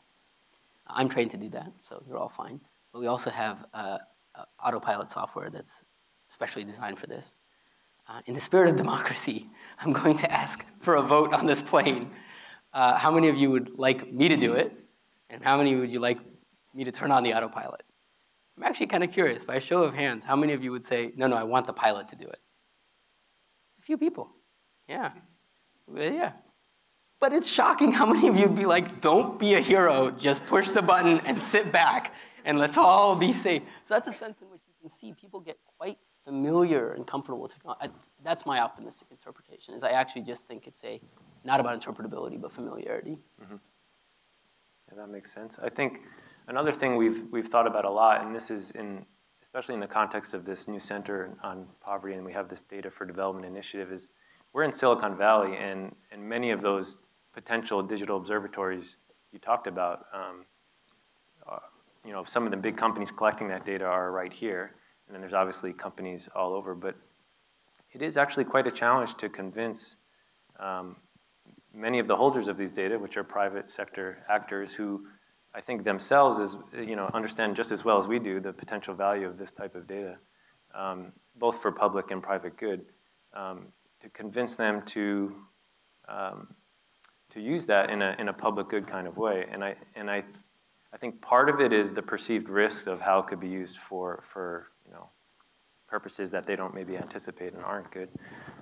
I'm trained to do that, so you're all fine. But we also have uh, uh, autopilot software that's specially designed for this. Uh, in the spirit of democracy, I'm going to ask for a vote on this plane. Uh, how many of you would like me to do it? And how many would you like me to turn on the autopilot? I'm actually kind of curious, by a show of hands, how many of you would say, no, no, I want the pilot to do it? A few people. Yeah. Yeah. But it's shocking how many of you would be like, don't be a hero, just push the button and sit back, and let's all be safe. So that's a sense in which you can see people get quite familiar and comfortable technology. That's my optimistic interpretation, is I actually just think it's a, not about interpretability, but familiarity. Yeah, that makes sense. I think another thing we've we've thought about a lot, and this is in especially in the context of this new center on poverty, and we have this data for development initiative, is we're in Silicon Valley, and and many of those potential digital observatories you talked about, um, are, you know, some of the big companies collecting that data are right here. And there's obviously companies all over, but it is actually quite a challenge to convince um, many of the holders of these data, which are private sector actors who I think themselves is, you know, understand just as well as we do the potential value of this type of data, um, both for public and private good, um, to convince them to um, to use that in a, in a public good kind of way. And I, and I, I think part of it is the perceived risks of how it could be used for, for you know, purposes that they don't maybe anticipate and aren't good.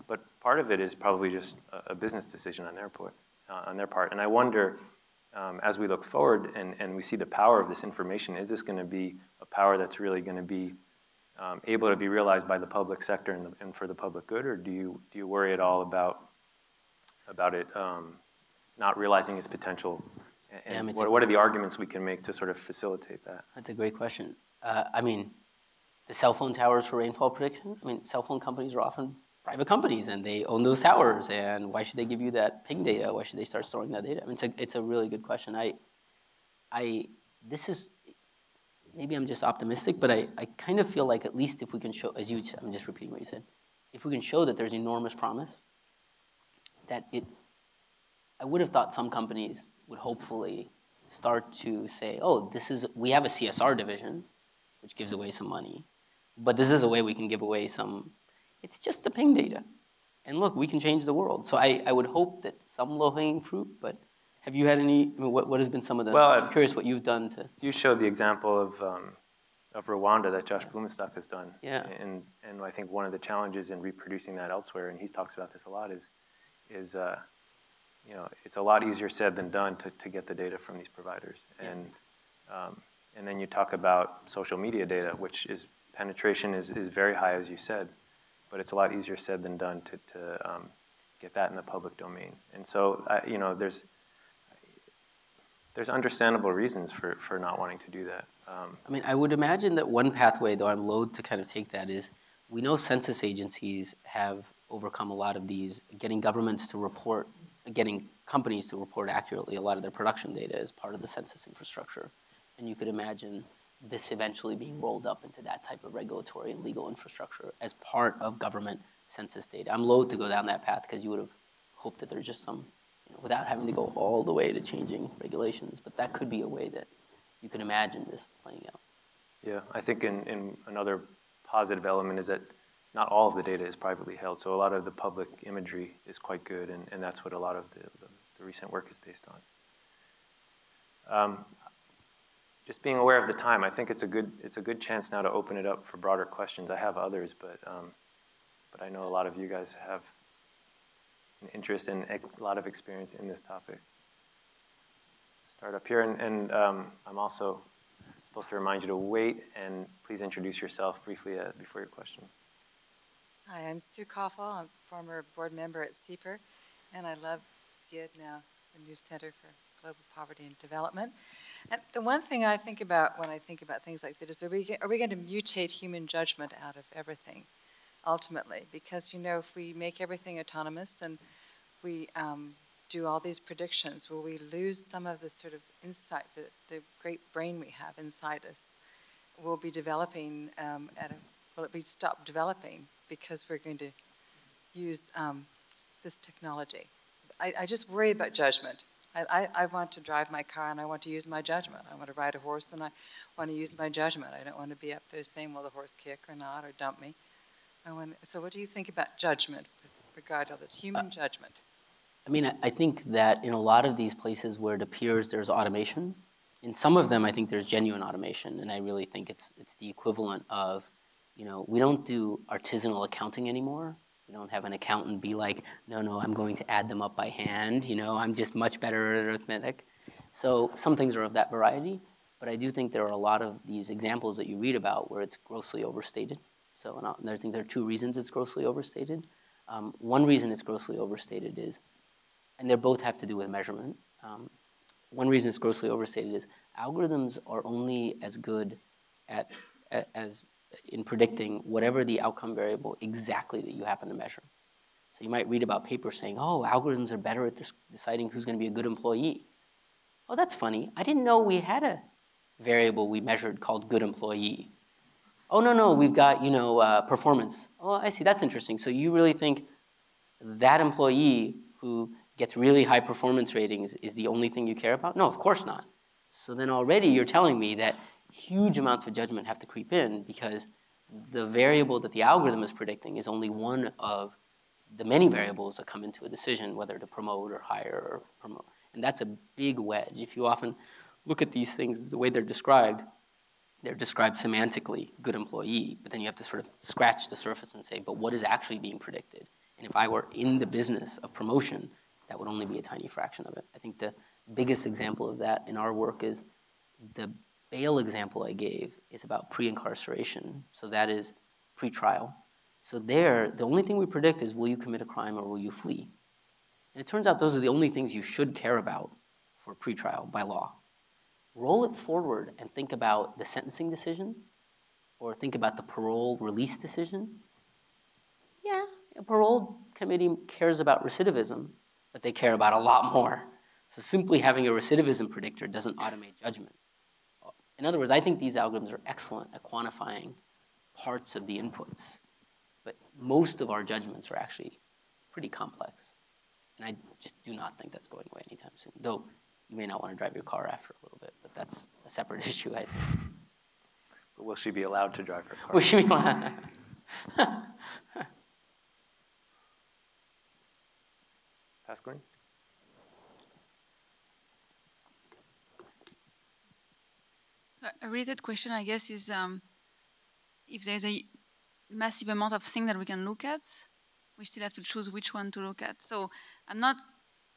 But part of it is probably just a, a business decision on their, part, uh, on their part. And I wonder, um, as we look forward and, and we see the power of this information, is this going to be a power that's really going to be um, able to be realized by the public sector and, the, and, for the public good, or do you, do you worry at all about, about it um, not realizing its potential? And yeah, what, what, are the arguments we can make to sort of facilitate that? That's a great question. Uh, I mean, the cell phone towers for rainfall prediction, I mean, cell phone companies are often private companies and they own those towers. And why should they give you that ping data? Why should they start storing that data? I mean, it's a, it's a really good question. I, I, this is, maybe I'm just optimistic, but I, I kind of feel like at least if we can show, as you, I'm just repeating what you said, if we can show that there's enormous promise, that it I would have thought some companies would hopefully start to say, oh, this is, we have a CSR division, which gives away some money, but this is a way we can give away some, it's just the ping data. And look, we can change the world. So I, I would hope that some low-hanging fruit, but have you had any, I mean, what, what has been some of the, well, I'm curious what you've done to. You showed the example of, um, of Rwanda that Josh Blumenstock has done. Yeah. And, and I think one of the challenges in reproducing that elsewhere, and he talks about this a lot, is, is uh, you know, it's a lot easier said than done to, to get the data from these providers. And, um, and then you talk about social media data, which is penetration is, is very high, as you said, but it's a lot easier said than done to, to um, get that in the public domain. And so, uh, you know, there's, there's understandable reasons for, for not wanting to do that. Um, I mean, I would imagine that one pathway, though I'm loath to kind of take that, is we know census agencies have overcome a lot of these, getting governments to report getting companies to report accurately a lot of their production data as part of the census infrastructure. And you could imagine this eventually being rolled up into that type of regulatory and legal infrastructure as part of government census data. I'm loath to go down that path because you would have hoped that there's just some, you know, without having to go all the way to changing regulations, but that could be a way that you can imagine this playing out. Yeah, I think in, in another positive element is that not all of the data is privately held. So a lot of the public imagery is quite good, and, and that's what a lot of the, the, the recent work is based on. Um, just being aware of the time, I think it's a good it's a good chance now to open it up for broader questions. I have others, but um, but I know a lot of you guys have an interest and a lot of experience in this topic. Start up here, and, and um, I'm also supposed to remind you to wait and please introduce yourself briefly uh, before your question. Hi, I'm Sue Koffel. I'm a former board member at SIEPR, and I love SCID now, the new Center for Global Poverty and Development. And the one thing I think about when I think about things like this is, are we, are we going to mutate human judgment out of everything, ultimately? Because, you know, if we make everything autonomous and we um, do all these predictions, will we lose some of the sort of insight, the, the great brain we have inside us? Will be developing um, at a, will it be stopped developing because we're going to use um, this technology. I, I, just worry about judgment. I, I, I, want to drive my car and I want to use my judgment. I want to ride a horse and I want to use my judgment. I don't want to be up there saying, will the horse kick or not or dump me. I want, so what do you think about judgment with regard to this human uh, judgment? I mean, I think that in a lot of these places where it appears there's automation, in some of them I think there's genuine automation, and I really think it's, it's the equivalent of you know, we don't do artisanal accounting anymore. We don't have an accountant be like, no, no, I'm going to add them up by hand. You know, I'm just much better at arithmetic. So some things are of that variety, but I do think there are a lot of these examples that you read about where it's grossly overstated. So and I think there are two reasons it's grossly overstated. Um, one reason it's grossly overstated is, and they both have to do with measurement. Um, one reason it's grossly overstated is algorithms are only as good at, as in predicting whatever the outcome variable exactly that you happen to measure. So you might read about papers saying, oh, algorithms are better at deciding who's going to be a good employee. Oh, that's funny. I didn't know we had a variable we measured called good employee. Oh, no, no, we've got, you know, uh, performance. Oh, I see, that's interesting. So you really think that employee who gets really high performance ratings is the only thing you care about? No, of course not. So then already you're telling me that huge amounts of judgment have to creep in because the variable that the algorithm is predicting is only one of the many variables that come into a decision whether to promote or hire or promote. And that's a big wedge. If you often look at these things, the way they're described, they're described semantically, good employee, but then you have to sort of scratch the surface and say, but what is actually being predicted? And if I were in the business of promotion, that would only be a tiny fraction of it. I think the biggest example of that in our work is the bail example I gave is about pre-incarceration. So that is pre-trial. So there, the only thing we predict is will you commit a crime or will you flee? And it turns out those are the only things you should care about for pre-trial by law. Roll it forward and think about the sentencing decision or think about the parole release decision. Yeah, a parole committee cares about recidivism, but they care about a lot more. So simply having a recidivism predictor doesn't automate judgment. In other words, I think these algorithms are excellent at quantifying parts of the inputs, but most of our judgments are actually pretty complex. And I just do not think that's going away anytime soon. Though you may not want to drive your car after a little bit, but that's a separate issue, I think. But will she be allowed to drive her car? Will she be allowed? Pascaline? A related question, I guess, is um, if there's a massive amount of things that we can look at, we still have to choose which one to look at. So I'm not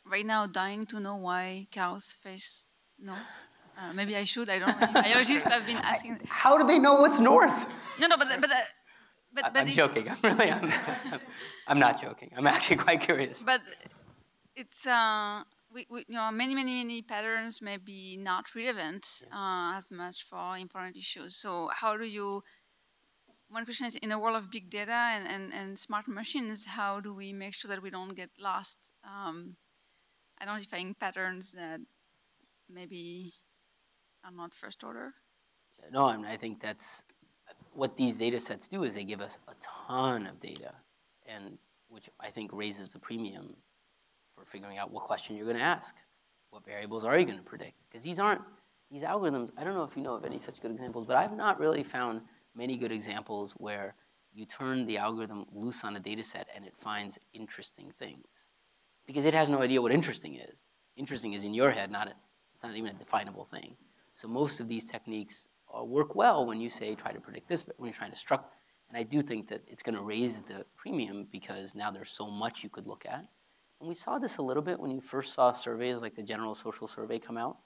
right now dying to know why cows face north. Uh, maybe I should. I don't know. Biologists have been asking. How do they know what's north? No, no, but but uh, but, but I'm joking. I'm really. I'm, I'm not joking. I'm actually quite curious. But it's uh, we, we, you know many many many patterns may be not relevant uh, as much for important issues. So how do you? One question is in a world of big data and, and, and smart machines, how do we make sure that we don't get lost um, identifying patterns that maybe are not first order? No, I, mean, I think that's what these data sets do is they give us a ton of data, and which I think raises the premium for figuring out what question you're going to ask. What variables are you going to predict? Because these aren't, these algorithms, I don't know if you know of any such good examples, but I've not really found many good examples where you turn the algorithm loose on a data set and it finds interesting things. Because it has no idea what interesting is. Interesting is in your head, not a, it's not even a definable thing. So most of these techniques uh, work well when you say try to predict this, but when you're trying to struct, and I do think that it's going to raise the premium because now there's so much you could look at. And we saw this a little bit when you first saw surveys like the General Social Survey come out.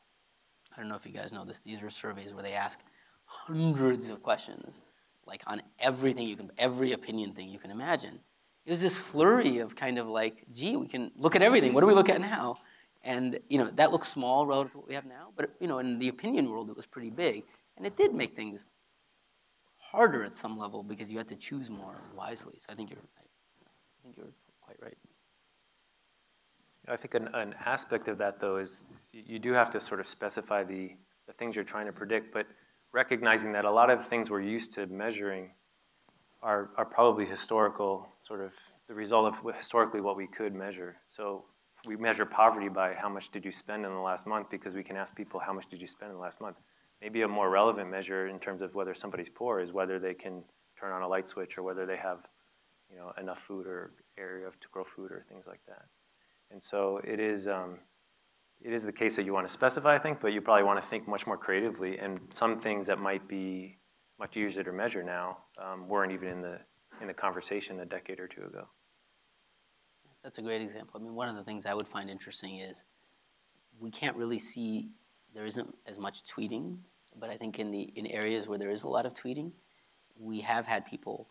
I don't know if you guys know this. These are surveys where they ask hundreds of questions, like on everything you can, every opinion thing you can imagine. It was this flurry of kind of like, gee, we can look at everything. What do we look at now? And you know that looks small relative to what we have now, but you know in the opinion world it was pretty big, and it did make things harder at some level because you had to choose more wisely. So I think you're, I think you're quite right. I think an, an aspect of that, though, is you do have to sort of specify the, the things you're trying to predict, but recognizing that a lot of the things we're used to measuring are, are probably historical, sort of the result of historically what we could measure. So we measure poverty by how much did you spend in the last month because we can ask people how much did you spend in the last month. Maybe a more relevant measure in terms of whether somebody's poor is whether they can turn on a light switch or whether they have you know, enough food or area to grow food or things like that. And so it is, um, it is the case that you want to specify, I think, but you probably want to think much more creatively. And some things that might be much easier to measure now um, weren't even in the, in the conversation a decade or two ago. That's a great example. I mean, one of the things I would find interesting is we can't really see, there isn't as much tweeting, but I think in, the, in areas where there is a lot of tweeting, we have had people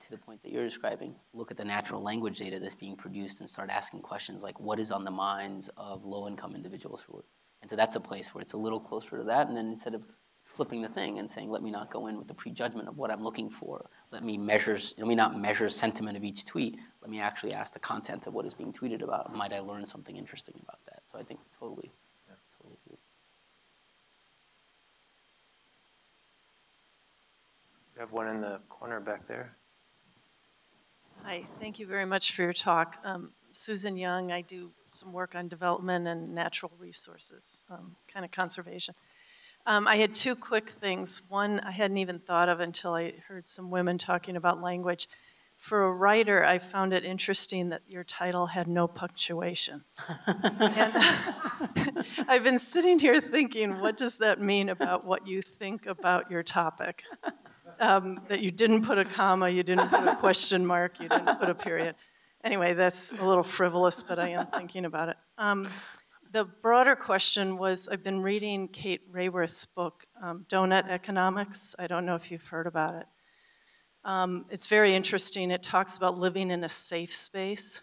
to the point that you're describing, look at the natural language data that's being produced and start asking questions like what is on the minds of low-income individuals who are, and so that's a place where it's a little closer to that, and then instead of flipping the thing and saying, let me not go in with the prejudgment of what I'm looking for, let me measure, let me not measure sentiment of each tweet, let me actually ask the content of what is being tweeted about. Might I learn something interesting about that? So I think totally, yeah. totally agree. have one in the corner back there. Hi, thank you very much for your talk. Um, Susan Young, I do some work on development and natural resources, um, kind of conservation. Um, I had two quick things. One I hadn't even thought of until I heard some women talking about language. For a writer, I found it interesting that your title had no punctuation. and I've been sitting here thinking, what does that mean about what you think about your topic? Um, that you didn't put a comma, you didn't put a question mark, you didn't put a period. Anyway, that's a little frivolous, but I am thinking about it. Um, the broader question was I've been reading Kate Raworth's book, um, Donut Economics. I don't know if you've heard about it. Um, it's very interesting. It talks about living in a safe space.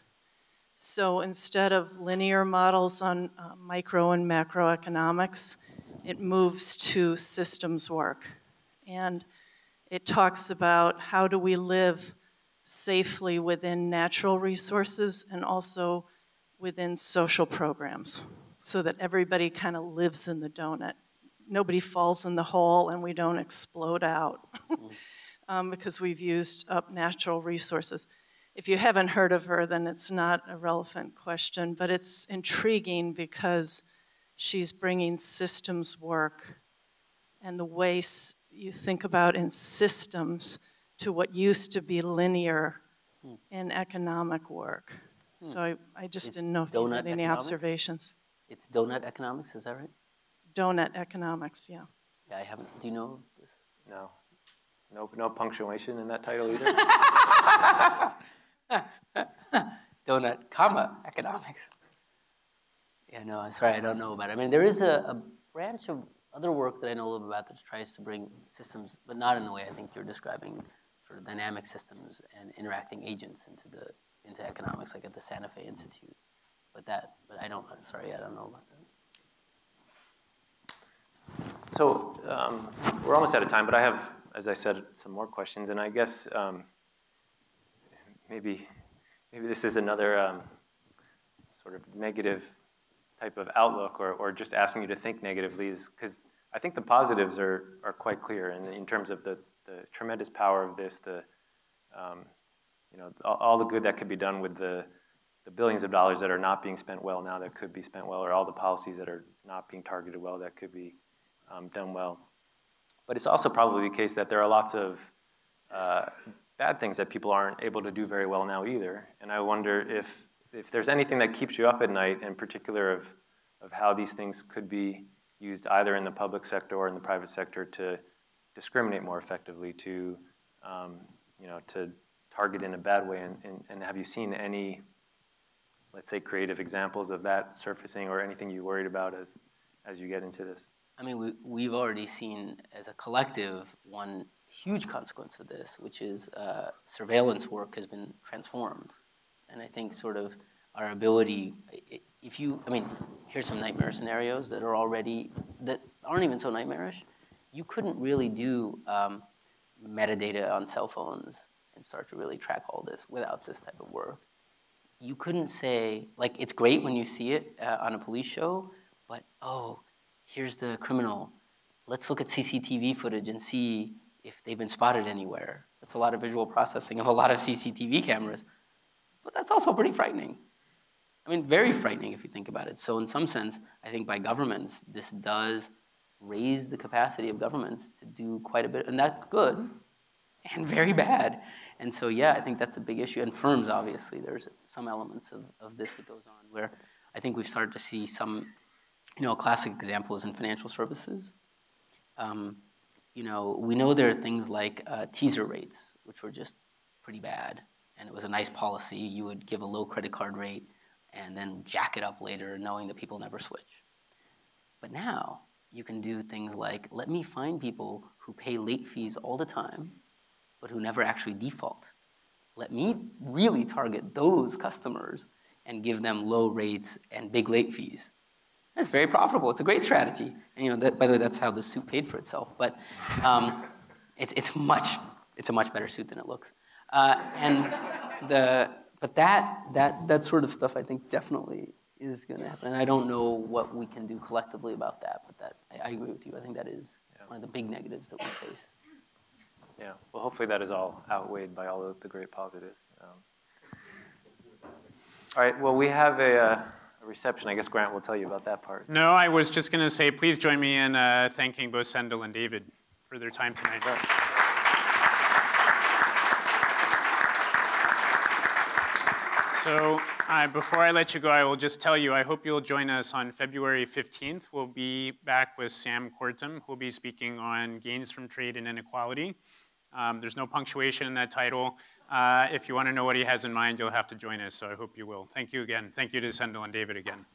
So instead of linear models on uh, micro and macroeconomics, it moves to systems work. And it talks about how do we live safely within natural resources and also within social programs so that everybody kind of lives in the donut. Nobody falls in the hole and we don't explode out um, because we've used up natural resources. If you haven't heard of her, then it's not a relevant question, but it's intriguing because she's bringing systems work and the ways you think about in systems to what used to be linear Hmm. in economic work. So I, I just Is didn't know if you donut had any economics? observations. It's donut economics, is that right? Donut economics, yeah. Yeah, I haven't. Do you know this? No. No, no punctuation in that title either? donut, comma, economics. Yeah, no, I'm sorry, I don't know about it. I mean, there is a, a branch of other work that I know a little bit about that tries to bring systems, but not in the way I think you're describing, sort of dynamic systems and interacting agents into the into economics, like at the Santa Fe Institute. But that, but I don't. I'm sorry, I don't know about that. So um, we're almost out of time, but I have, as I said, some more questions, and I guess um, maybe maybe this is another um, sort of negative type of outlook, or, or just asking you to think negatively, is because I think the positives are are quite clear in, in terms of the the tremendous power of this, the um, you know all, the good that could be done with the the billions of dollars that are not being spent well now that could be spent well, or all the policies that are not being targeted well that could be um, done well. But it's also probably the case that there are lots of uh, bad things that people aren't able to do very well now either. And I wonder if, if there's anything that keeps you up at night, in particular of, of how these things could be used either in the public sector or in the private sector to discriminate more effectively, to, um, you know, to target in a bad way. And, and, and have you seen any, let's say, creative examples of that surfacing or anything you worried about as, as you get into this? I mean, we, we've already seen as a collective one huge consequence of this, which is uh, surveillance work has been transformed. And I think sort of our ability, if you, I mean, here's some nightmare scenarios that are already, that aren't even so nightmarish. You couldn't really do um, metadata on cell phones and start to really track all this without this type of work. You couldn't say, like, it's great when you see it uh, on a police show, but oh, here's the criminal. Let's look at CCTV footage and see if they've been spotted anywhere. That's a lot of visual processing of a lot of CCTV cameras. But that's also pretty frightening. I mean, very frightening if you think about it. So, in some sense, I think by governments, this does raise the capacity of governments to do quite a bit, and that's good and very bad. And so, yeah, I think that's a big issue. And firms, obviously, there's some elements of, of this that goes on where I think we've started to see some you know, classic example is in financial services. Um, you know, we know there are things like uh, teaser rates, which were just pretty bad, and it was a nice policy. You would give a low credit card rate and then jack it up later, knowing that people never switch. But now you can do things like let me find people who pay late fees all the time, but who never actually default. Let me really target those customers and give them low rates and big late fees. That's very profitable. It's a great strategy. And you know, that, by the way, that's how the suit paid for itself. But um, it's, it's much it's a much better suit than it looks. Uh, and the but that that that sort of stuff, I think, definitely is going to happen. And I don't know what we can do collectively about that. But that I, I agree with you. I think that is one of the big negatives that we face. Yeah, well, hopefully that is all outweighed by all of the great positives. Um, All right, well, we have a, uh, a reception. I guess Grant will tell you about that part. No, I was just going to say, please join me in uh, thanking both Sendhil and David for their time tonight. So uh, before I let you go, I will just tell you, I hope you'll join us on February 15th. We'll be back with Sam Kortum, who'll be speaking on gains from trade and inequality. Um, there's no punctuation in that title. Uh, if you want to know what he has in mind, you'll have to join us, so I hope you will. Thank you again. Thank you to Sendhil and David again.